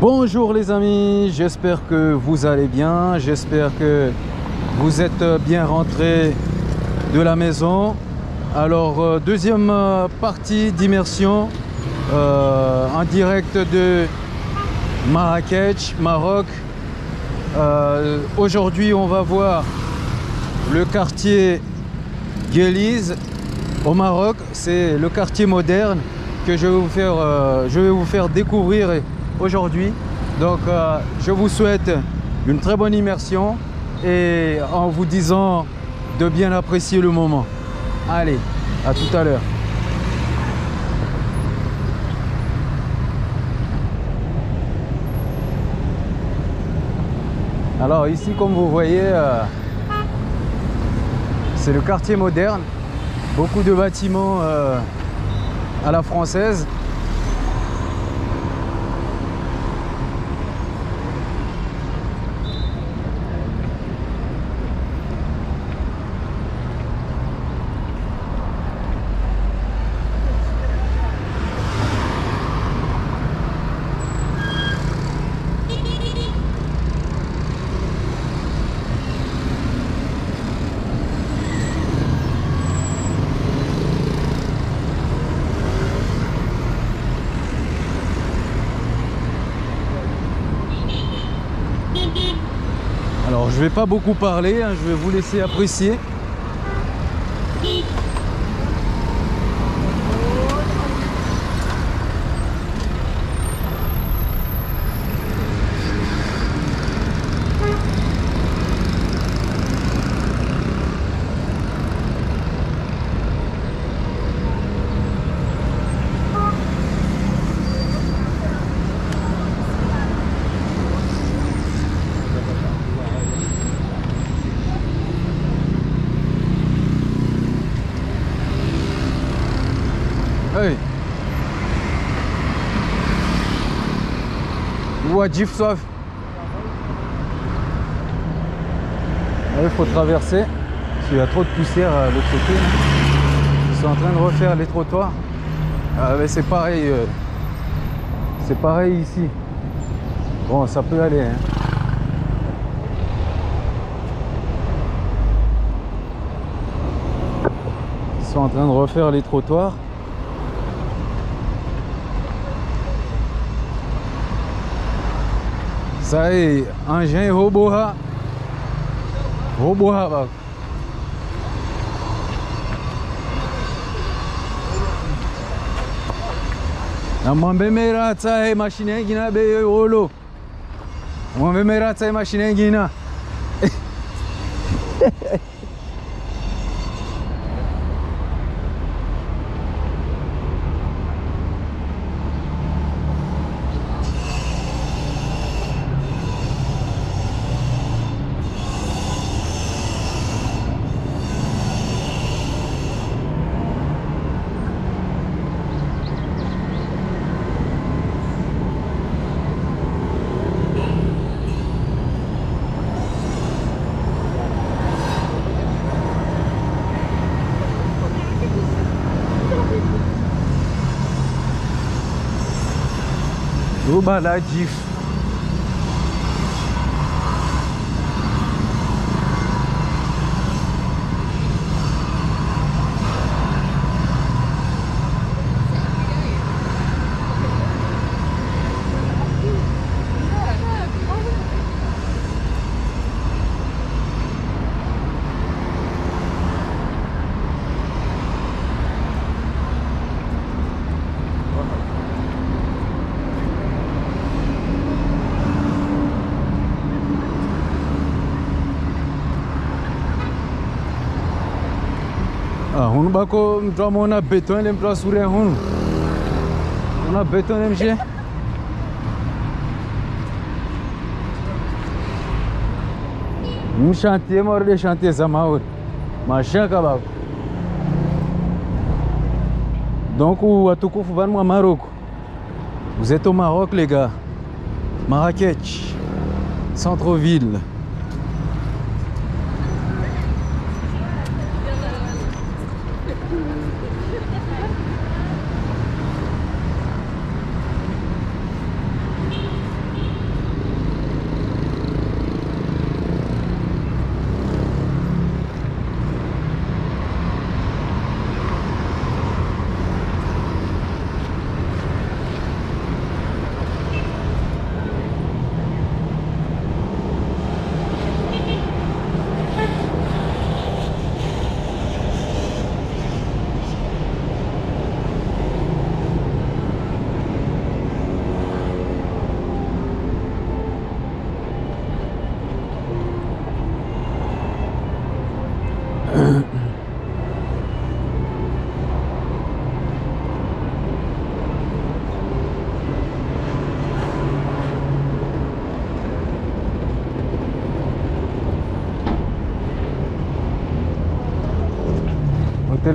Bonjour les amis, j'espère que vous allez bien, j'espère que vous êtes bien rentrés de la maison. Alors euh, deuxième euh, partie d'immersion euh, en direct de Marrakech, Maroc. Aujourd'hui on va voir le quartier Guéliz au Maroc. C'est le quartier moderne que je vais vous faire découvrir aujourd'hui. Donc euh, je vous souhaite une très bonne immersion et en vous disant de bien apprécier le moment. Allez, à tout à l'heure. Alors ici, comme vous voyez, euh, c'est le quartier moderne. Beaucoup de bâtiments euh, à la française. Alors je vais pas beaucoup parler, hein, je vais vous laisser apprécier. Hey. Soif. Il faut traverser. Parce qu'il y a trop de poussière à l'autre côté. Ils sont en train de refaire les trottoirs. Ah, c'est pareil. euh, C'est pareil ici. Bon, ça peut aller. hein. Ils sont en train de refaire les trottoirs. Isso aí, Anjen Roburra. Roburra. Aman é be meyra atsa hey maşineye gine be oğlu. Aman be meyra atsa hey maşineye gine. Jif. Ah, hunu bako mtu ameona beton ile mtu asure hunu. Una beton ile mshe. Un chantier mort de chantier ça m'a Mashaka bako. Donc Maroc. Vous êtes au Maroc les gars. Marrakech. Centre-ville.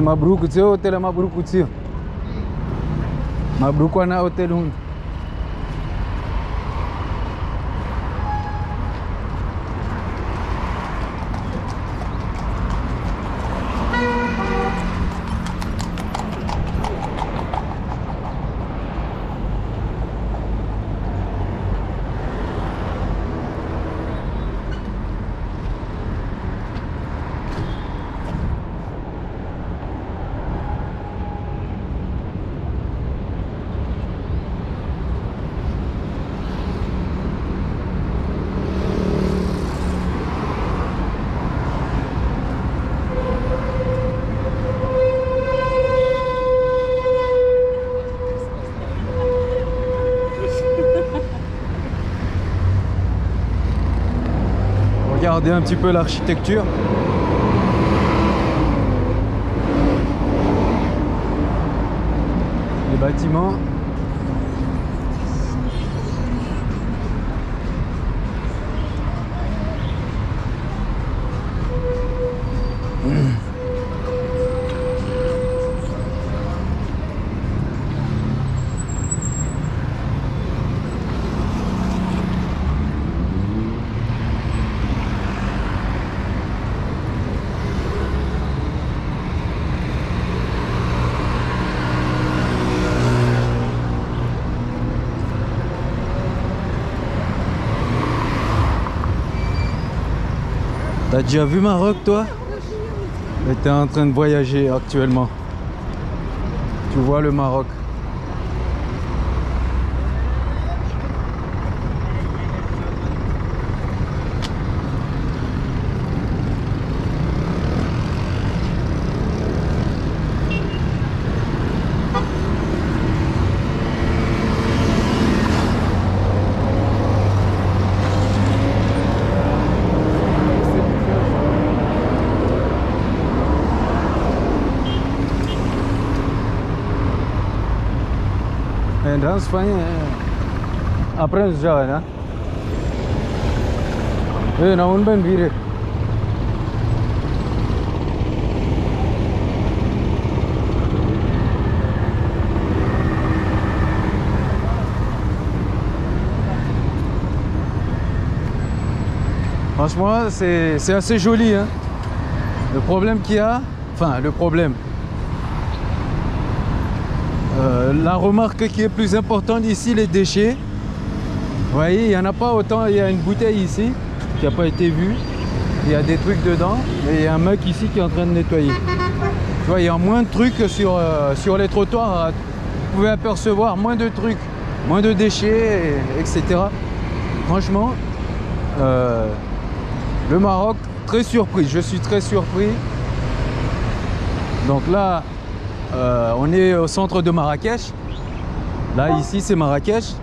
Mabruco, é seu hotel é Mabruco, seu. Mabruco é na hotel 1. Un petit peu l'architecture. Les bâtiments. Déjà vu Maroc toi? T'es en train de voyager actuellement. Tu vois le Maroc. Après jalan ya. Eh, namun ben biri. Franchement, c'est assez joli. Hein. Le problème qu'il y a, enfin le problème, euh, la remarque qui est plus importante ici, les déchets. Vous voyez, il n'y en a pas autant. Il y a une bouteille ici qui n'a pas été vue. Il y a des trucs dedans. Et il y a un mec ici qui est en train de nettoyer. Tu vois, il y a moins de trucs sur, euh, sur les trottoirs. Vous pouvez apercevoir moins de trucs, moins de déchets, et- etc. Franchement, euh, le Maroc, très surpris. Je suis très surpris. Donc là, euh, on est au centre de Marrakech. Là, ici, c'est Marrakech.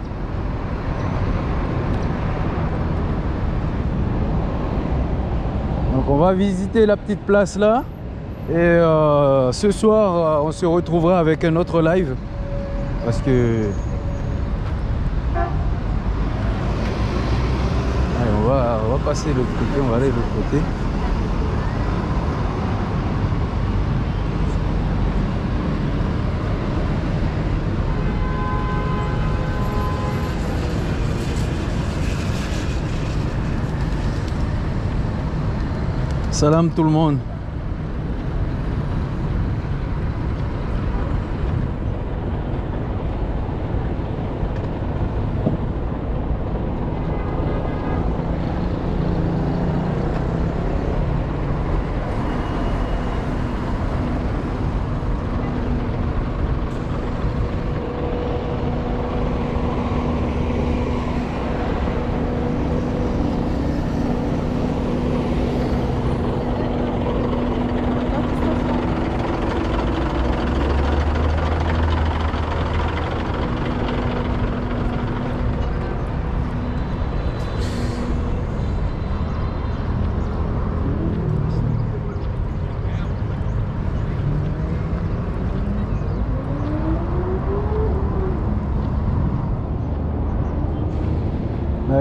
Donc, on va visiter la petite place là. Et euh, ce soir, euh, on se retrouvera avec un autre live. Parce que. Allez, on va, on va passer de l'autre côté, on va aller de l'autre côté. Salam tout le monde.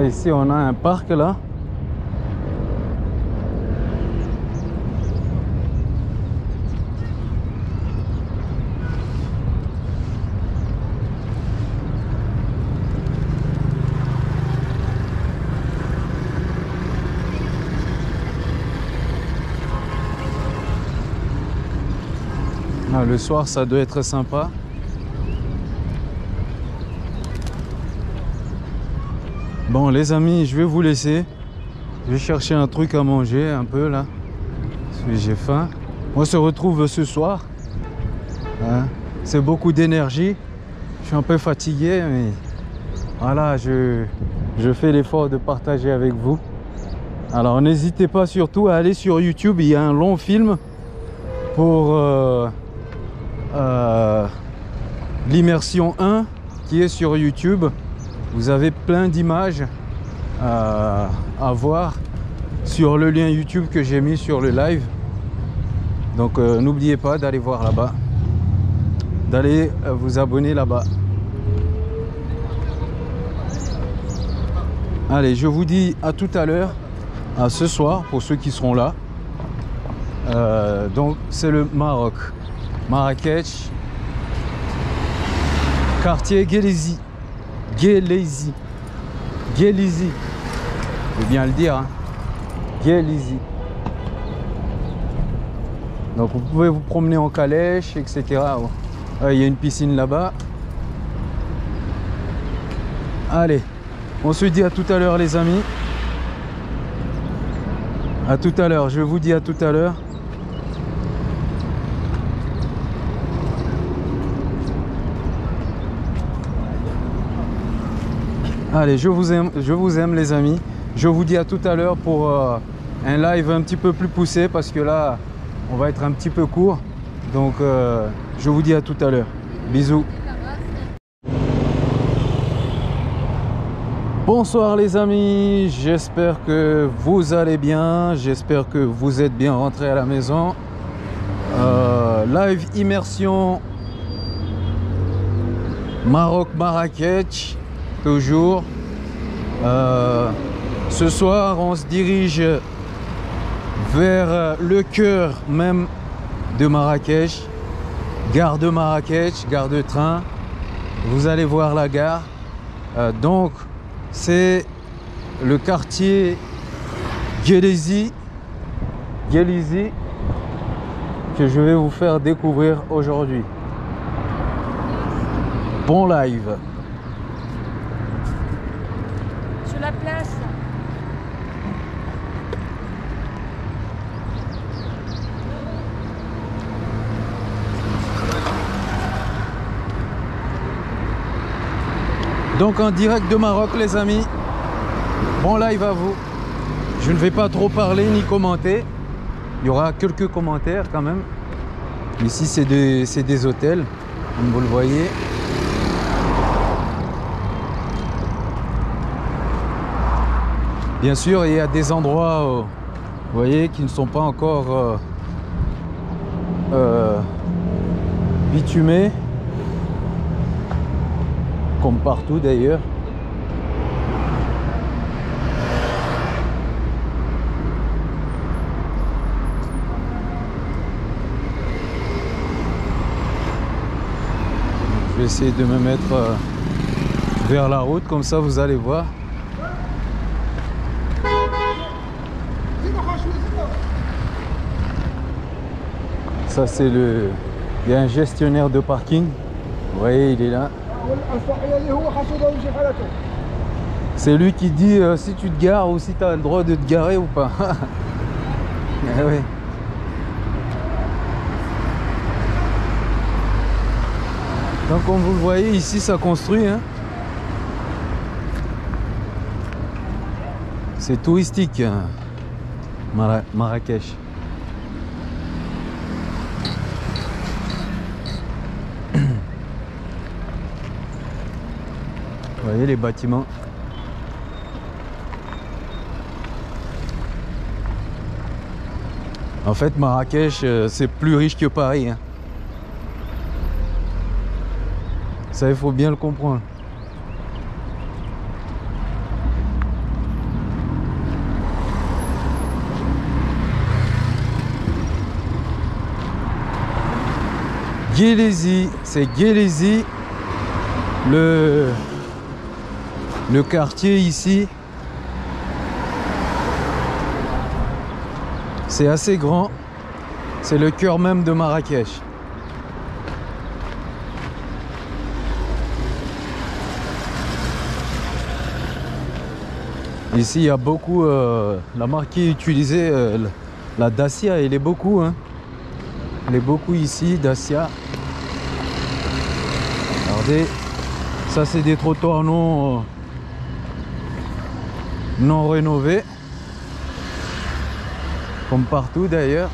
Ici, on a un parc là. Ah, le soir, ça doit être sympa. Les amis, je vais vous laisser. Je vais chercher un truc à manger un peu là. J'ai faim. On se retrouve ce soir. Hein. C'est beaucoup d'énergie. Je suis un peu fatigué, mais voilà, je, je fais l'effort de partager avec vous. Alors n'hésitez pas surtout à aller sur YouTube, il y a un long film pour euh, euh, l'immersion 1 qui est sur YouTube. Vous avez plein d'images euh, à voir sur le lien YouTube que j'ai mis sur le live. Donc n'oubliez pas d'aller voir là-bas, d'aller vous abonner là-bas. Allez, je vous dis à tout à l'heure, à ce soir pour ceux qui seront là. donc c'est le Maroc. Marrakech, quartier Gélizi. Gélizi. Gélizi. Bien le dire. Hein. Donc vous pouvez vous promener en calèche, etc. Il y a une piscine là-bas. Allez, on se dit à tout à l'heure les amis. À tout à l'heure, je vous dis à tout à l'heure. Allez, je vous aime, je vous aime les amis. Je vous dis à tout à l'heure pour euh, un live un petit peu plus poussé parce que là, on va être un petit peu court. Donc, euh, je vous dis à tout à l'heure. Bisous. Bonsoir les amis, j'espère que vous allez bien, j'espère que vous êtes bien rentrés à la maison. Euh, live immersion Maroc-Marrakech toujours. Ce soir, on se dirige vers le cœur même de Marrakech, gare de Marrakech, gare de train. Vous allez voir la gare. Euh, donc, c'est le quartier Gélizi, que je vais vous faire découvrir aujourd'hui. Bon live Donc en direct de Maroc les amis, bon live à vous. Je ne vais pas trop parler ni commenter. Il y aura quelques commentaires quand même. Ici c'est des, hôtels, comme vous le voyez. Bien sûr, il y a des endroits, euh, vous voyez, qui ne sont pas encore euh, euh, bitumés comme partout d'ailleurs. Je vais essayer de me mettre euh, vers la route, comme ça vous allez voir. Ça c'est le... Il y a un gestionnaire de parking. Vous voyez, il est là. C'est lui qui dit euh, si tu te gares ou si tu as le droit de te garer ou pas. eh Donc comme vous le voyez ici ça construit. Hein. C'est touristique hein, Marrakech. Voyez les bâtiments. En fait, Marrakech, euh, c'est plus riche que Paris. Hein. Ça, il faut bien le comprendre. Gélésie, c'est Gélésie, le le quartier ici, c'est assez grand. C'est le cœur même de Marrakech. Ici, il y a beaucoup, euh, la marque est utilisée, euh, la Dacia, elle est beaucoup. Hein. Elle est beaucoup ici, Dacia. Regardez, ça c'est des trottoirs non... Euh, non rénovés. Comme partout d'ailleurs.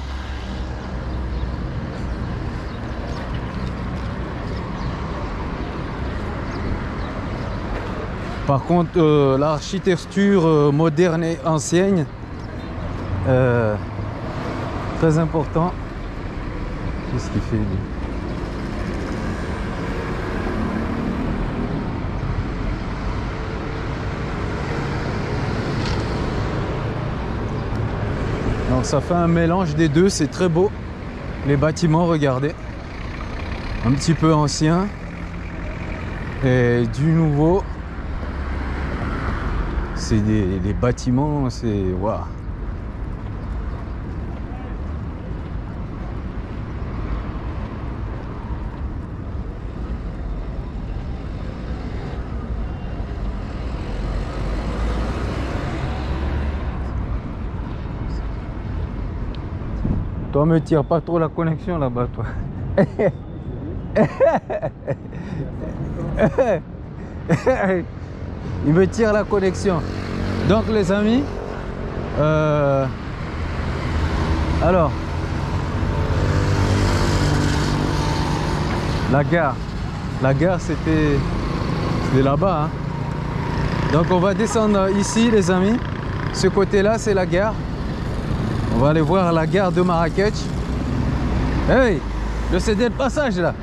Par contre, euh, l'architecture euh, moderne et ancienne, euh, très important. Qu'est-ce qu'il fait Ça fait un mélange des deux, c'est très beau. Les bâtiments, regardez. Un petit peu ancien et du nouveau. C'est des bâtiments, c'est waouh. Me tire pas trop la connexion là-bas, toi. Il me tire la connexion. Donc, les amis, euh, alors, la gare, la gare, c'était c'était là-bas. hein. Donc, on va descendre ici, les amis. Ce côté-là, c'est la gare. On va aller voir la gare de Marrakech. Hey, le CD de passage là.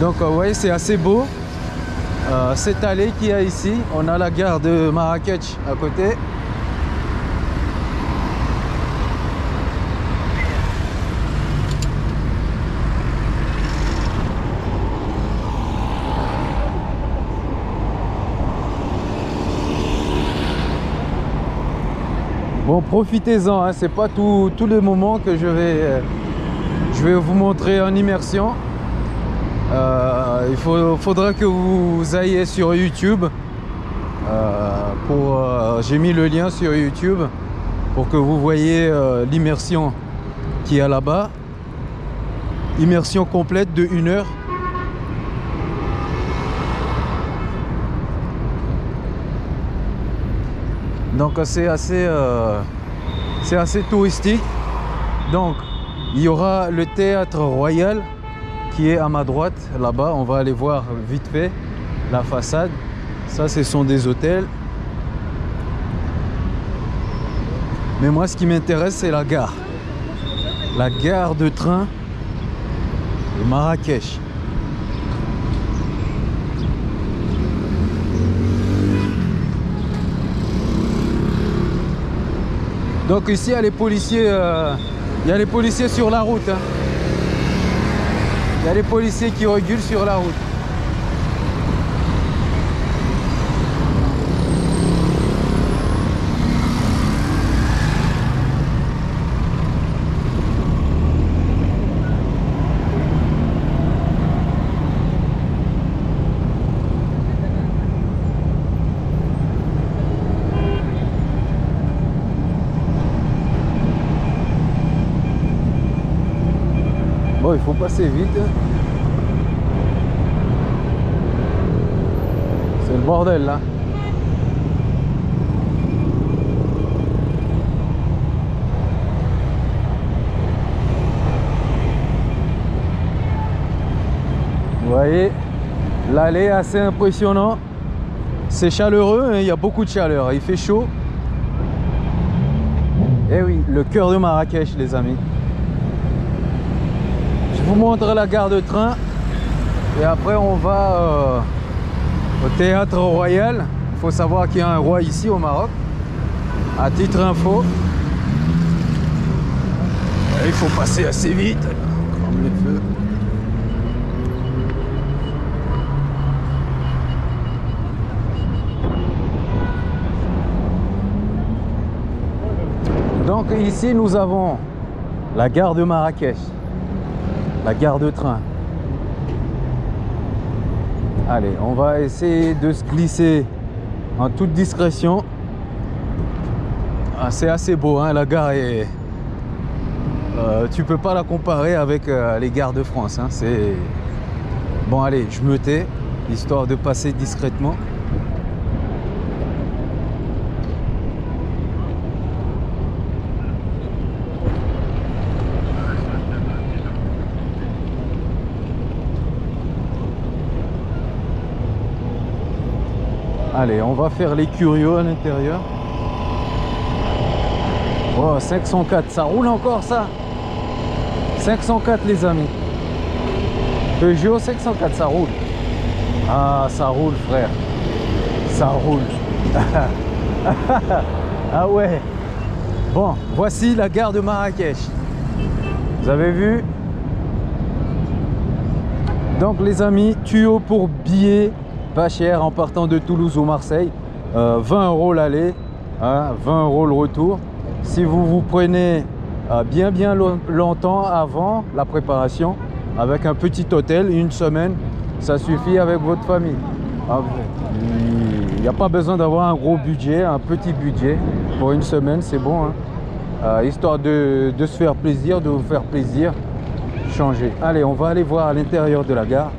Donc euh, vous voyez c'est assez beau. Euh, cette allée qu'il y a ici, on a la gare de Marrakech à côté. Profitez-en, hein, c'est pas tous les moments que je vais, euh, je vais vous montrer en immersion. Euh, il faudra que vous ayez sur YouTube. euh, J'ai mis le lien sur YouTube pour que vous voyez l'immersion qu'il y a là-bas. Immersion complète de une heure. Donc c'est assez, euh, assez touristique. Donc il y aura le théâtre royal qui est à ma droite là-bas. On va aller voir vite fait la façade. Ça, ce sont des hôtels. Mais moi, ce qui m'intéresse, c'est la gare. La gare de train de Marrakech. Donc ici, il y a les policiers, euh, il y a les policiers sur la route. hein. Il y a les policiers qui régulent sur la route. Passer vite. C'est le bordel là. Vous voyez, l'allée est assez impressionnant. C'est chaleureux, hein, il y a beaucoup de chaleur, il fait chaud. Eh oui, le cœur de Marrakech les amis. Vous montre la gare de train et après on va euh, au théâtre royal. Il faut savoir qu'il y a un roi ici au Maroc. À titre info. Il faut passer assez vite. Donc ici nous avons la gare de Marrakech la gare de train. Allez, on va essayer de se glisser en toute discrétion. Ah, c'est assez beau, hein, la gare est... Euh, tu peux pas la comparer avec euh, les gares de France. Hein, c'est... Bon allez, je me tais, histoire de passer discrètement. On va faire les curieux à l'intérieur. Oh, 504, ça roule encore ça 504 les amis. Peugeot 504, ça roule. Ah, ça roule frère. Ça roule. ah ouais. Bon, voici la gare de Marrakech. Vous avez vu? Donc les amis, tuyau pour billets pas cher en partant de Toulouse ou Marseille. 20 euh, euros l'aller, 20 hein, euros le retour. Si vous vous prenez euh, bien bien longtemps avant la préparation, avec un petit hôtel, une semaine, ça suffit avec votre famille. Ah, il n'y a pas besoin d'avoir un gros budget, un petit budget. Pour une semaine, c'est bon. Hein. Euh, histoire de, de se faire plaisir, de vous faire plaisir, changer. Allez, on va aller voir à l'intérieur de la gare.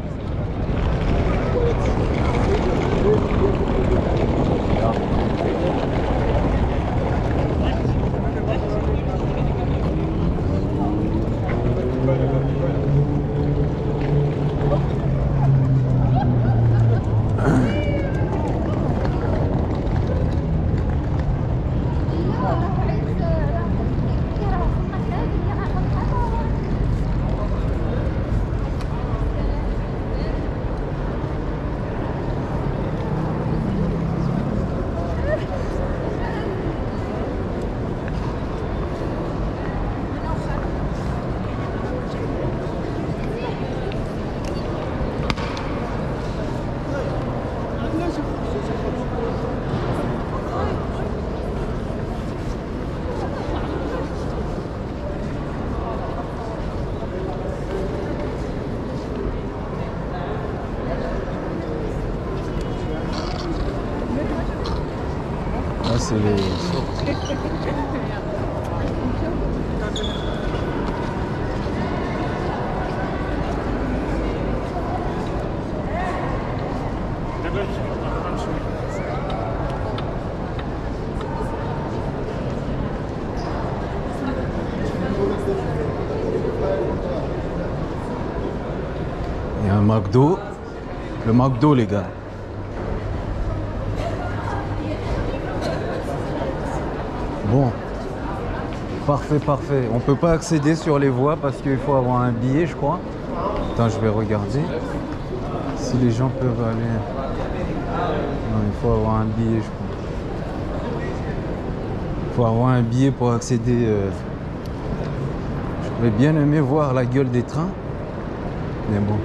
c'est les... Le McDo, les gars. Bon. Parfait, parfait. On peut pas accéder sur les voies parce qu'il faut avoir un billet, je crois. Attends, je vais regarder. Si les gens peuvent aller... Non, il faut avoir un billet, je crois. Il faut avoir un billet pour accéder... Euh. J'aurais bien aimé voir la gueule des trains. Mais bon.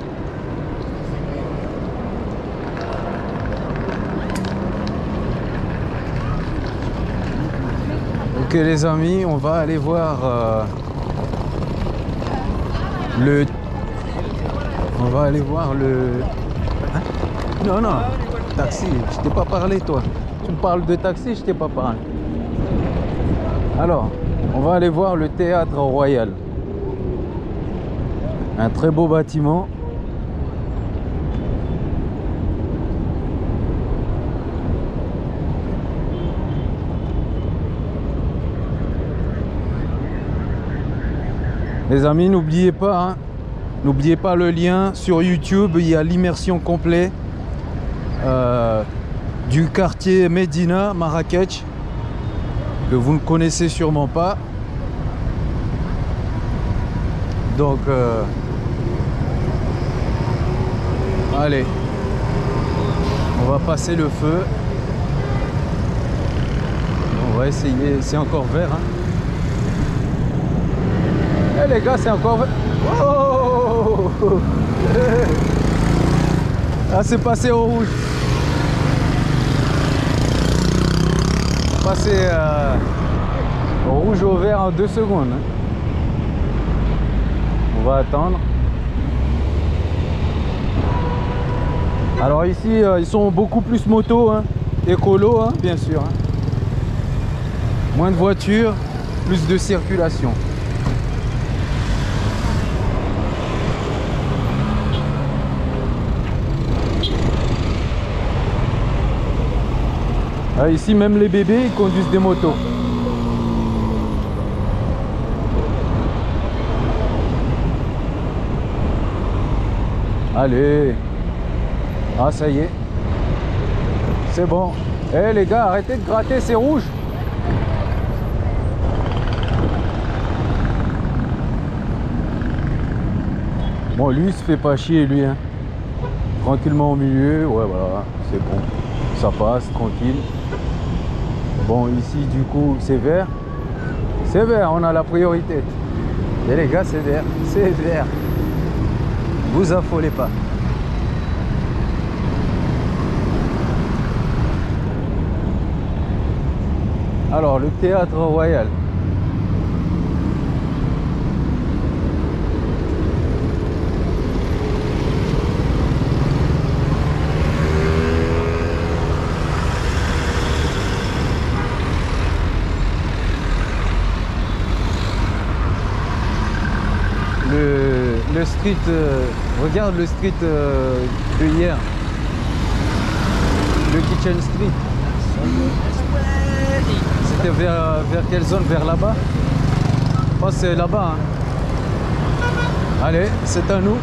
Ok les amis, on va aller voir euh, le... On va aller voir le... Hein? Non, non, taxi, je t'ai pas parlé toi. Tu me parles de taxi, je t'ai pas parlé. Alors, on va aller voir le théâtre royal. Un très beau bâtiment. Les amis, n'oubliez pas, hein, n'oubliez pas le lien sur YouTube. Il y a l'immersion complète euh, du quartier Medina, Marrakech, que vous ne connaissez sûrement pas. Donc, euh, allez, on va passer le feu. On va essayer, c'est encore vert. Hein. Les gars, c'est encore... Oh ah, c'est passé au rouge. Passé euh, au rouge au vert en deux secondes. Hein. On va attendre. Alors ici, euh, ils sont beaucoup plus moto, hein, écolo, hein, bien sûr. Moins de voitures, plus de circulation. Ah, ici, même les bébés, ils conduisent des motos. Allez. Ah, ça y est. C'est bon. Eh les gars, arrêtez de gratter, c'est rouge. Bon, lui, il se fait pas chier, lui. Hein. Tranquillement au milieu. Ouais, voilà, c'est bon. Ça passe, tranquille. Bon, ici, du coup, c'est vert. C'est vert, on a la priorité. Et les gars, c'est vert. C'est vert. Vous affolez pas. Alors, le théâtre royal. Le, le euh, regarde le street euh, de hier. Le Kitchen Street. C'était vers, vers quelle zone? Vers là-bas? Que c'est là-bas. hein. Allez, c'est à nous.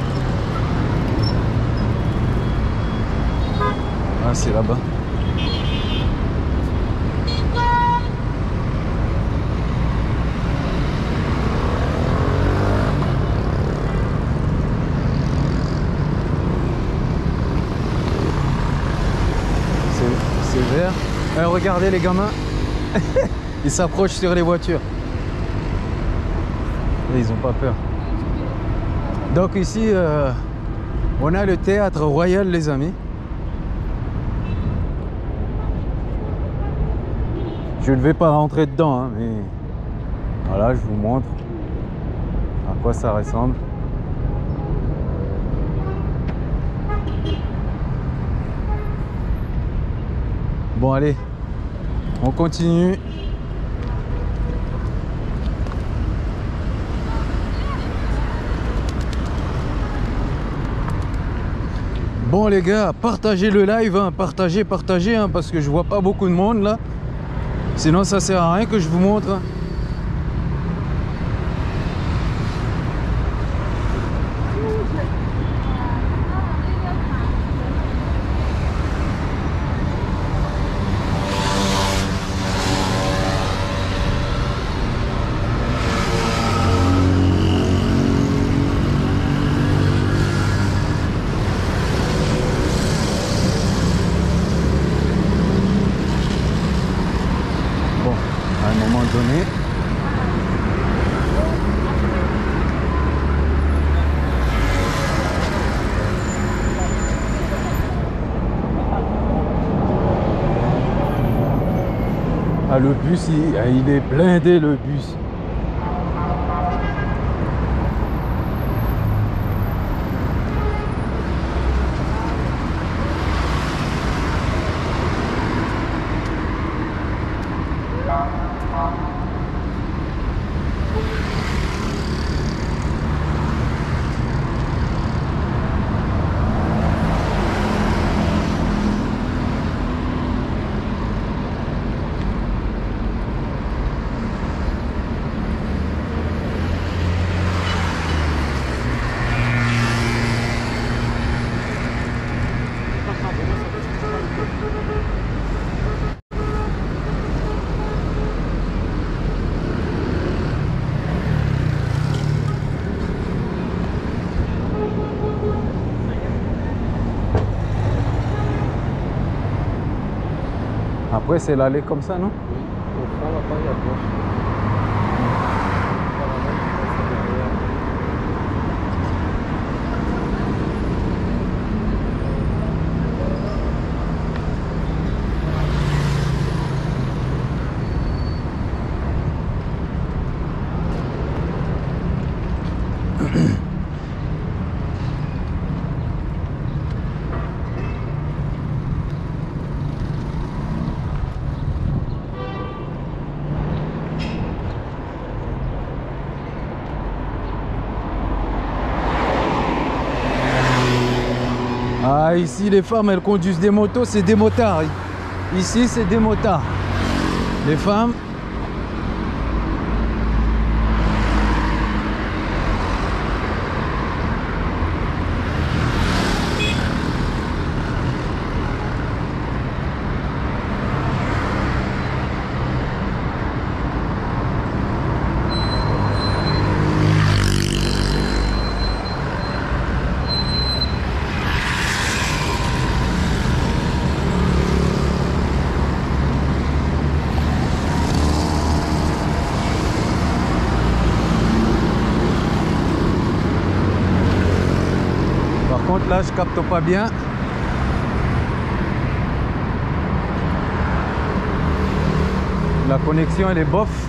Ah, c'est là-bas. C'est c'est vert. Euh, regardez les gamins. Ils s'approchent sur les voitures. Ils ont pas peur. Donc ici, euh, on a le théâtre royal, les amis. Je ne vais pas rentrer dedans, hein, mais voilà, je vous montre à quoi ça ressemble. Bon, allez, on continue. Bon les gars, partagez le live, hein, partagez, partagez, hein, parce que je vois pas beaucoup de monde là. Sinon ça sert à rien que je vous montre. hein. Bon, à un moment donné. Ah, le ah, il est blindé, le bus. Après, c'est l'allée comme ça, non? Ah, ici, les femmes, elles conduisent des motos, c'est des motards. Ici, c'est des motards. Les femmes. Par contre, je capte pas bien. La connexion, elle est bof.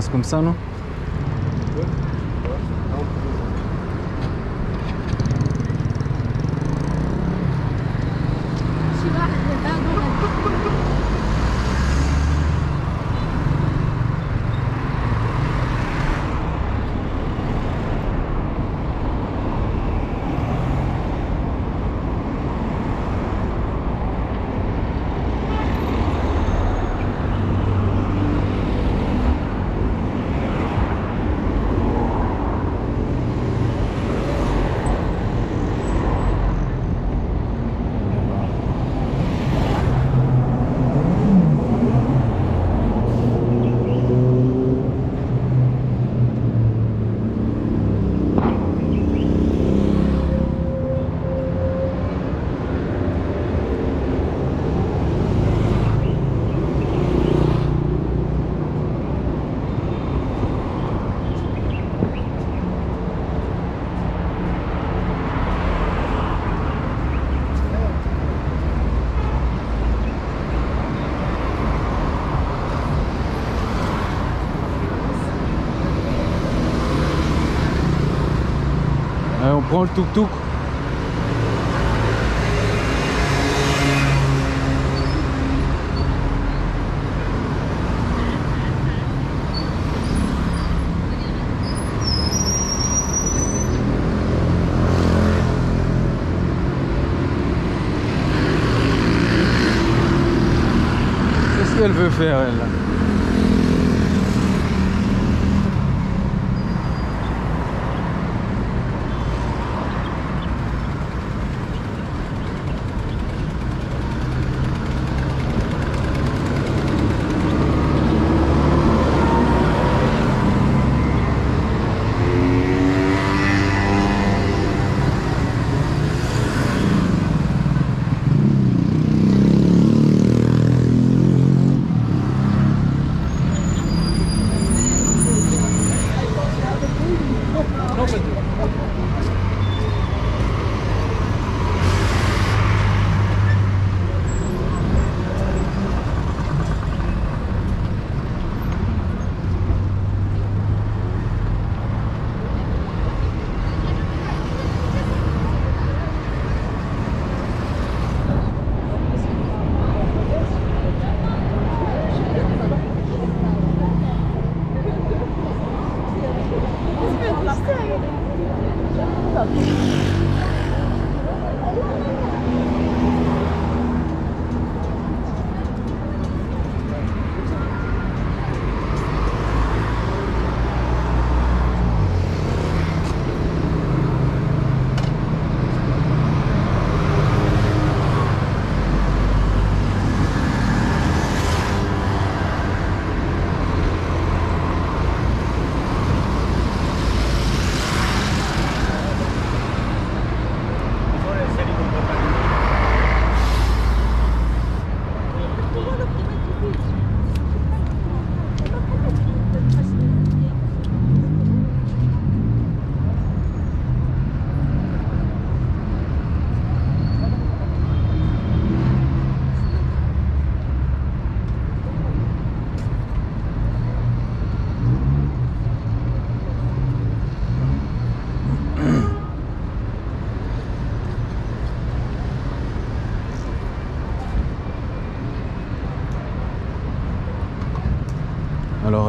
On passe comme ça, non Allez, on prend le tuk-tuk.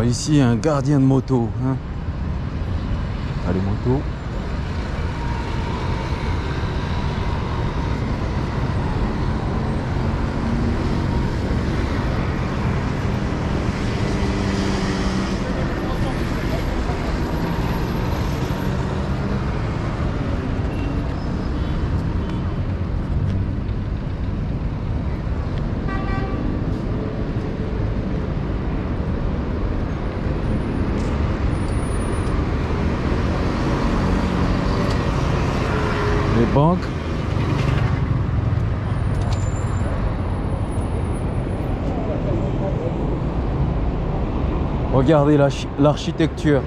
Ici, un gardien de moto. Hein. Allez, moto. Banques. Regardez l'archi- l'architecture.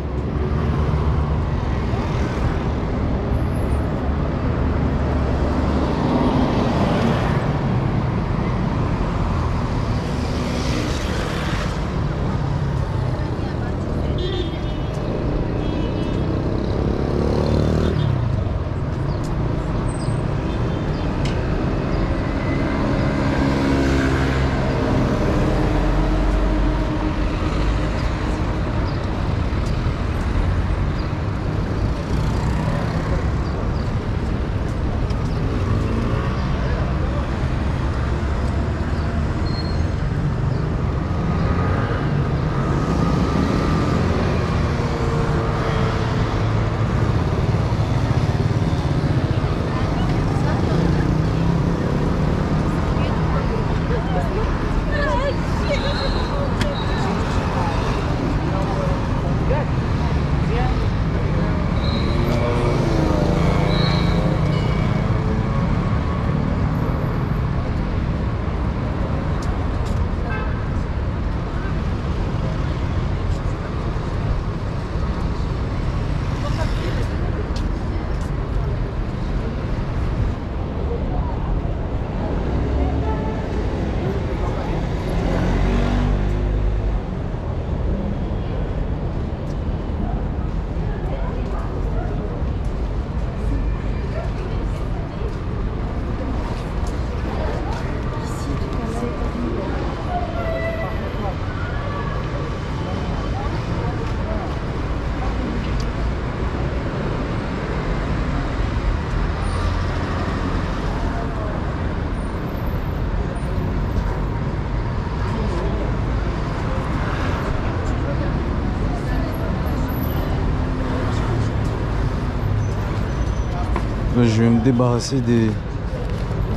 Je vais me débarrasser des,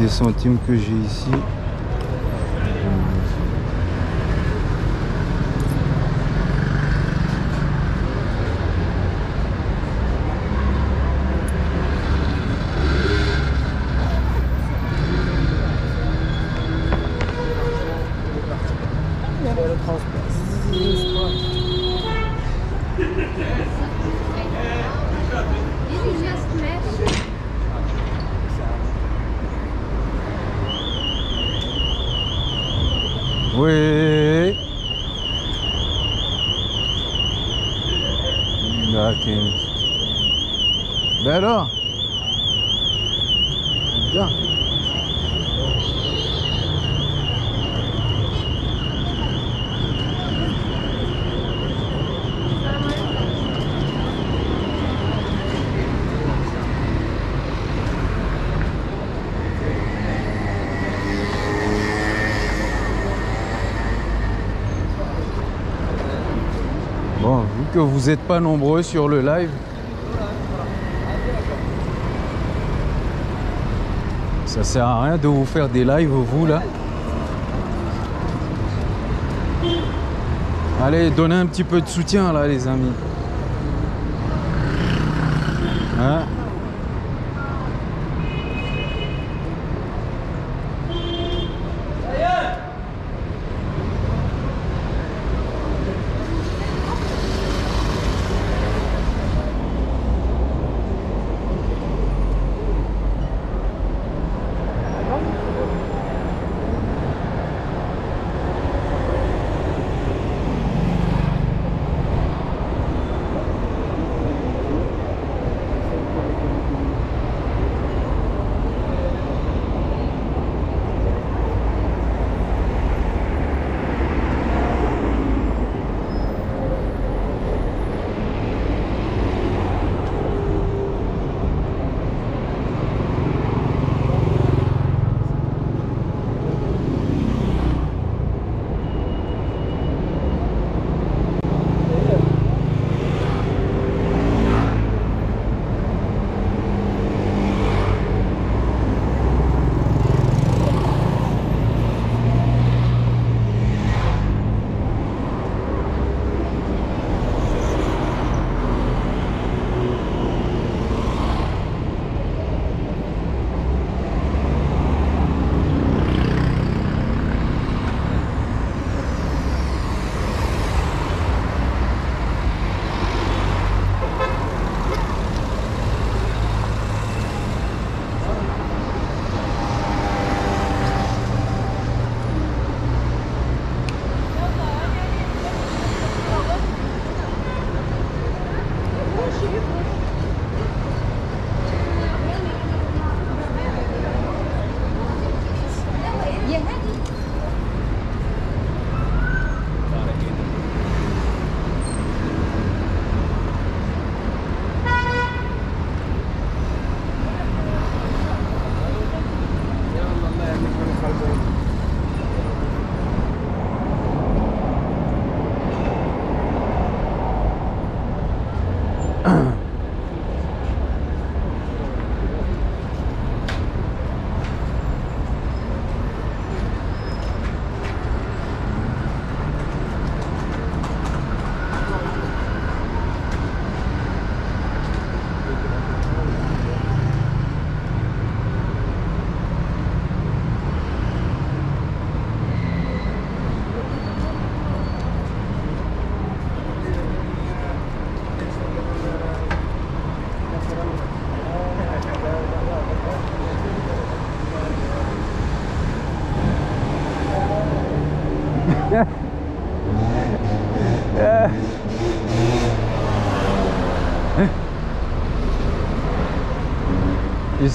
centimes que j'ai ici. Vous pas nombreux sur le live, ça sert à rien de vous faire des lives, vous là. Allez, donnez un petit peu de soutien là, les amis. Hein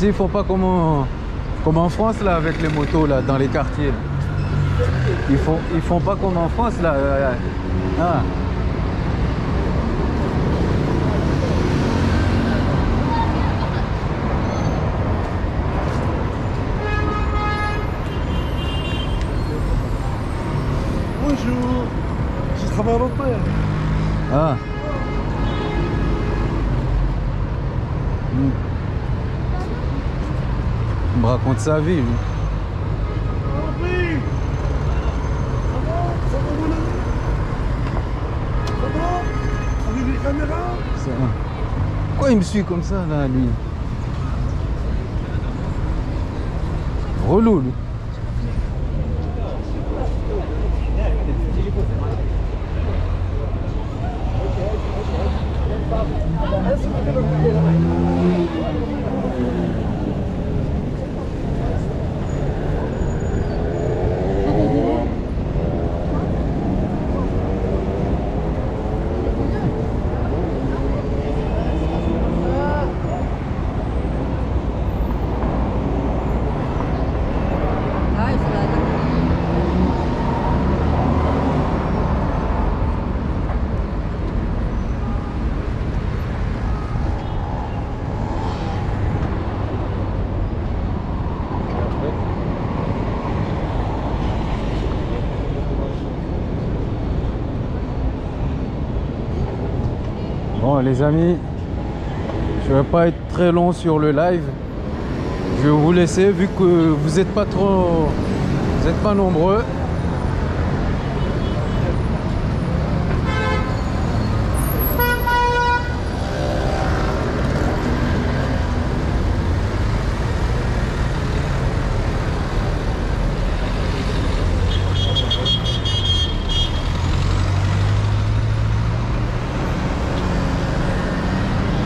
Ils font pas comme en, comme en France là avec les motos là dans les quartiers. Ils font ils font pas comme en France là. euh, Ah. Bonjour. Je travaille à l'hôtel. Ah. Hmm. Il me raconte sa vie. lui. Oui. Ça va Ça va mon ami Ça va Avec les caméras Ça- Pourquoi il me suit comme ça là lui? Relou lui. Ah, il faut la Bon les amis, je vais pas être très long sur le live. Je vais vous laisser vu que vous n'êtes pas trop. Vous n'êtes pas nombreux.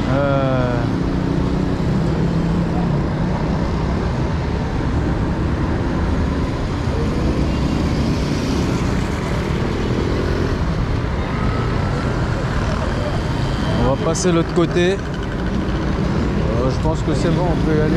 Euh, On va passer l'autre côté. Euh, je pense que c'est bon, on peut y aller.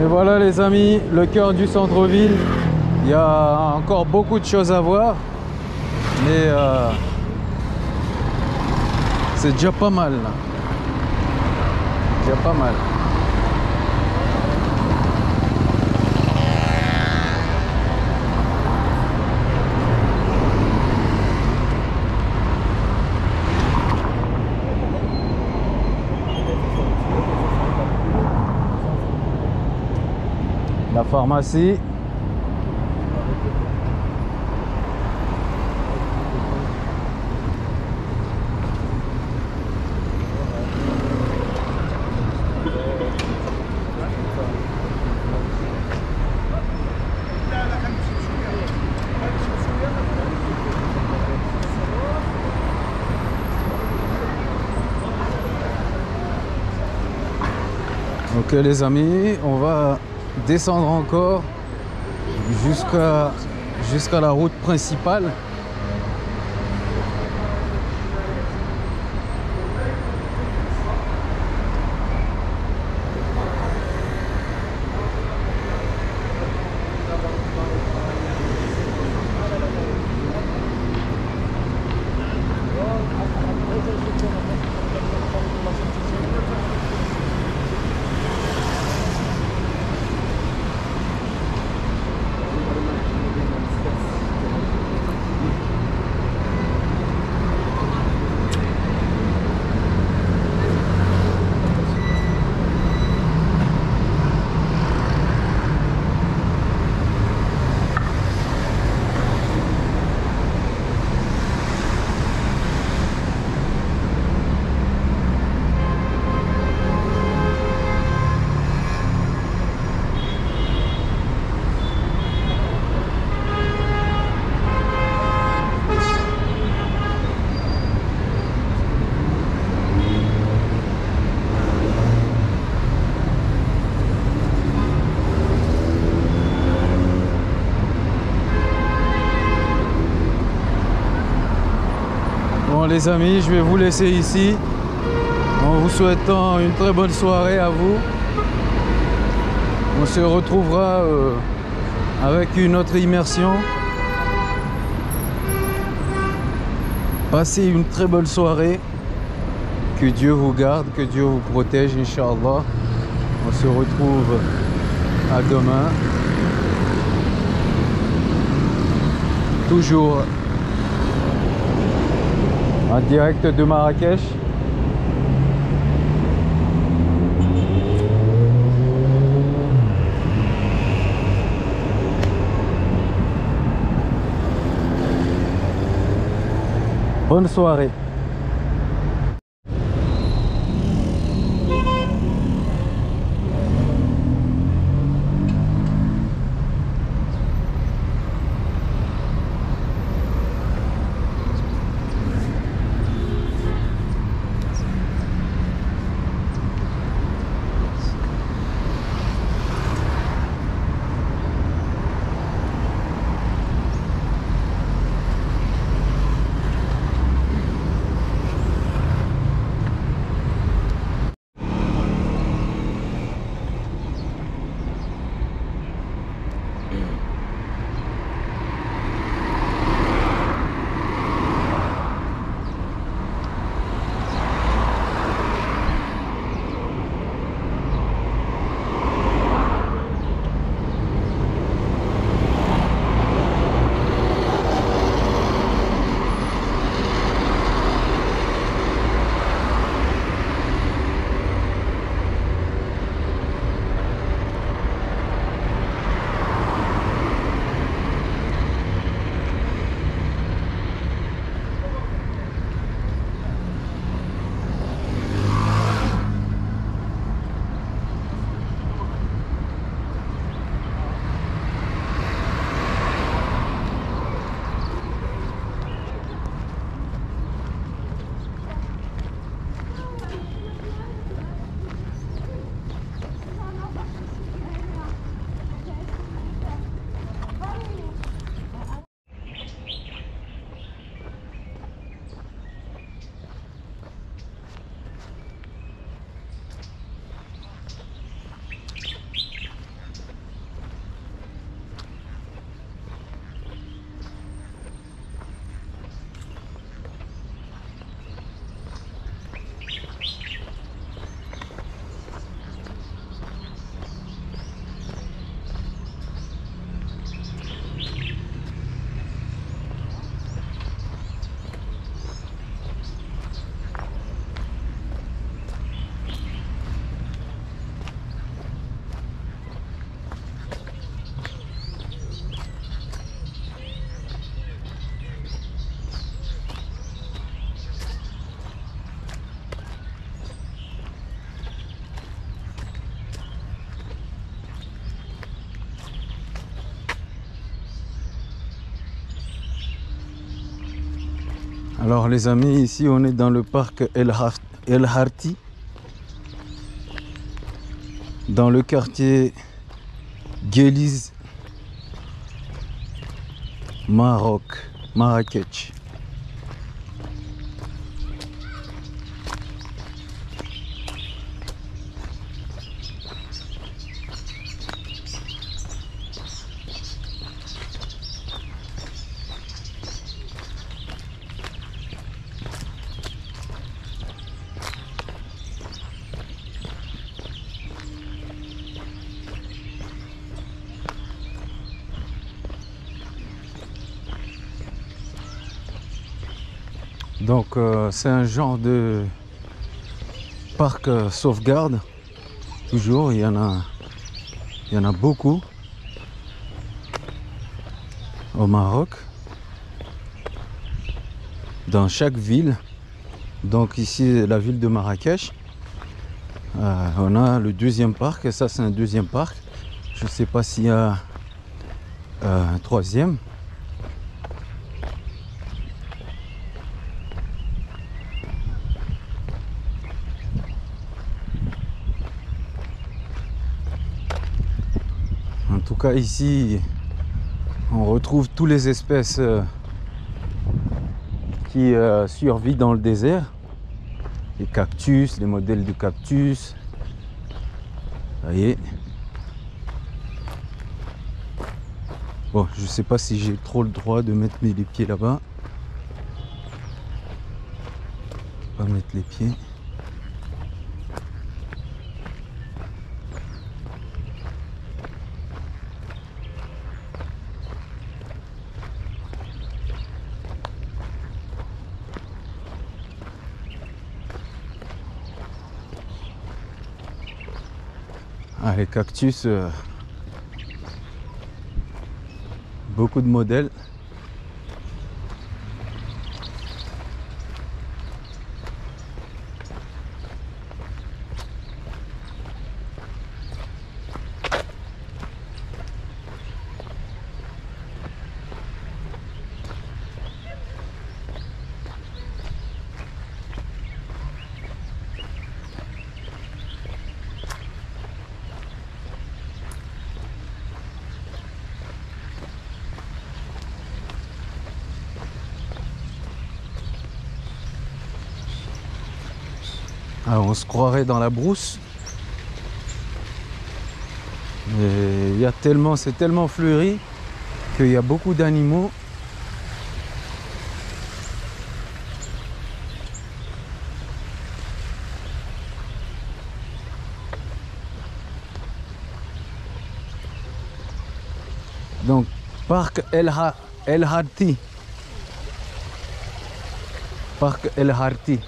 Et voilà les amis, le cœur du centre-ville. Il y a encore beaucoup de choses à voir. Mais euh, c'est déjà pas mal. Déjà pas mal. pharmacie. Ok les amis, on va descendre encore jusqu'à la route principale. Bon les amis, je vais vous laisser ici en vous souhaitant une très bonne soirée à vous. On se retrouvera euh, avec une autre immersion. Passez une très bonne soirée. Que Dieu vous garde, que Dieu vous protège, Inch'Allah. On se retrouve à demain. Toujours en direct de Marrakech. Bonne soirée. Alors les amis, ici on est dans le parc El, Har- El Harti. dans le quartier Guéliz, Maroc, Marrakech. Donc euh, c'est un genre de parc euh, sauvegarde. Toujours, il y en a, il y en a beaucoup au Maroc. Dans chaque ville. Donc ici la ville de Marrakech. Euh, on a le deuxième parc et ça c'est un deuxième parc. Je ne sais pas s'il y a euh, un troisième. Tout cas ici, on retrouve toutes les espèces euh, qui euh, survivent dans le désert. Les cactus, les modèles de cactus. Voyez. Bon, je sais pas si j'ai trop le droit de mettre mes les pieds là-bas. Pas mettre les pieds. Les cactus, euh, beaucoup de modèles. Ah, dans la brousse. Il y a tellement, c'est tellement fleuri qu'il y a beaucoup d'animaux. Donc, parc El, Ha- El Harti. Parc El Harti.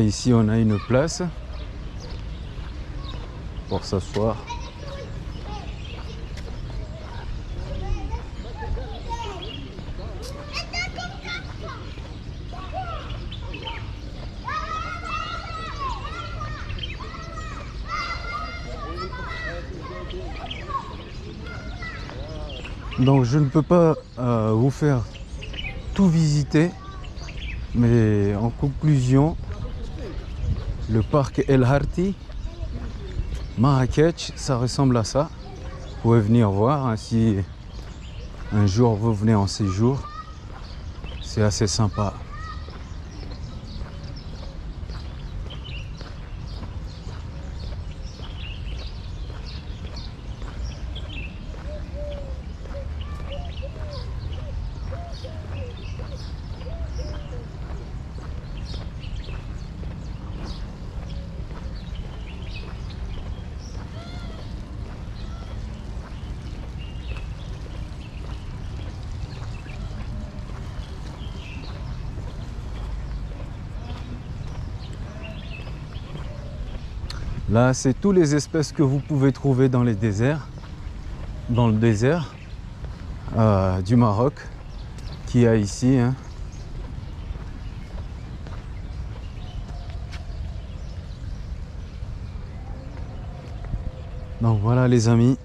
Ici, on a une place pour s'asseoir. Donc, je ne peux pas euh, vous faire tout visiter, mais en conclusion, le parc El Harti, Marrakech, ça ressemble à ça. Vous pouvez venir voir hein, si un jour vous venez en séjour. C'est assez sympa. Là, c'est tous les espèces que vous pouvez trouver dans les déserts, dans le désert euh, du Maroc, qu'il y a ici. hein. Donc voilà les amis.